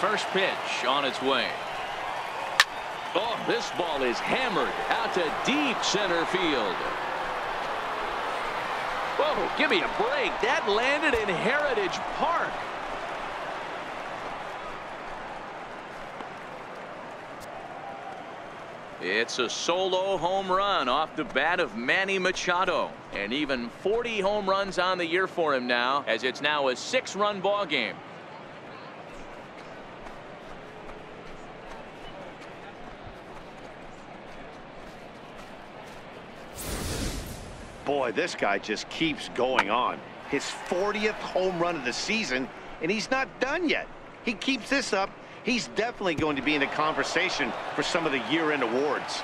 First pitch on its way. Oh, this ball is hammered out to deep center field. Whoa, give me a break. That landed in Heritage Park. It's a solo home run off the bat of Manny Machado. And even 40 home runs on the year for him now as it's now a six-run ball game. Boy, this guy just keeps going on. His 40th home run of the season, and he's not done yet. He keeps this up, he's definitely going to be in the conversation for some of the year-end awards.